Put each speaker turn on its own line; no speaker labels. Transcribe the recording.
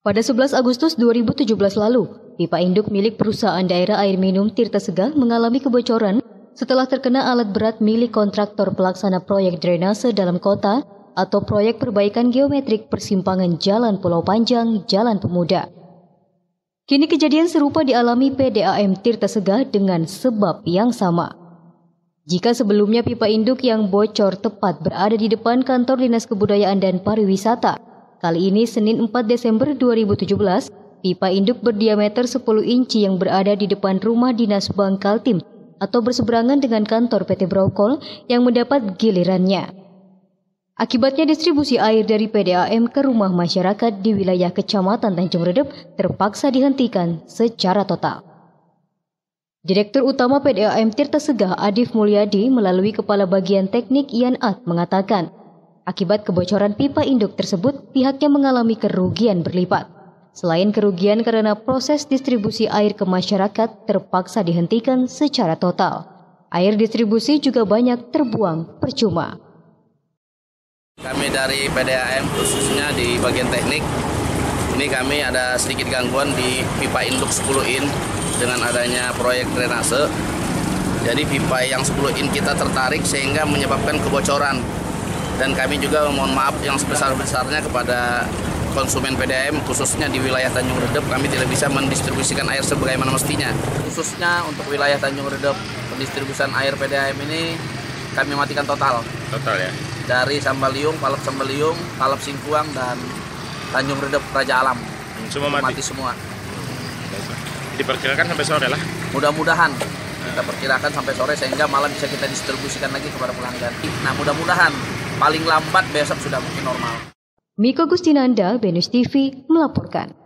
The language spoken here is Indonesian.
Pada 11 Agustus 2017 lalu, pipa induk milik perusahaan daerah air minum Tirta Segah mengalami kebocoran setelah terkena alat berat milik kontraktor pelaksana proyek drainase dalam kota atau proyek perbaikan geometrik persimpangan Jalan Pulau Panjang, Jalan Pemuda. Kini kejadian serupa dialami PDAM Tirta Segah dengan sebab yang sama. Jika sebelumnya pipa induk yang bocor tepat berada di depan kantor Dinas Kebudayaan dan Pariwisata, Kali ini Senin 4 Desember 2017, pipa induk berdiameter 10 inci yang berada di depan rumah dinas Bank Kaltim atau berseberangan dengan kantor PT Brokol yang mendapat gilirannya. Akibatnya distribusi air dari PDAM ke rumah masyarakat di wilayah Kecamatan Tanjung Redep terpaksa dihentikan secara total. Direktur Utama PDAM Tirta Segah Adif Mulyadi melalui Kepala Bagian Teknik Ian At mengatakan, Akibat kebocoran pipa induk tersebut, pihaknya mengalami kerugian berlipat. Selain kerugian karena proses distribusi air ke masyarakat terpaksa dihentikan secara total. Air distribusi juga banyak terbuang percuma.
Kami dari PDAM khususnya di bagian teknik, ini kami ada sedikit gangguan di pipa induk 10 in dengan adanya proyek drainase. Jadi pipa yang 10 in kita tertarik sehingga menyebabkan kebocoran dan kami juga mohon maaf yang sebesar-besarnya kepada konsumen PDAM khususnya di wilayah Tanjung Redep. Kami tidak bisa mendistribusikan air sebagaimana mestinya. Khususnya untuk wilayah Tanjung Redep pendistribusian air PDAM ini kami matikan total.
Total ya?
Dari Sambaliung, Palep Sambaliung, Palep Singkuang dan Tanjung Redep Raja Alam.
Semua mati,
mati semua.
Diperkirakan sampai sore lah?
Mudah-mudahan. Kita perkirakan sampai sore sehingga malam bisa kita distribusikan lagi kepada pelanggan. Nah mudah-mudahan paling lambat besok sudah mungkin normal.
Miko Gustinanda, Benus TV, melaporkan.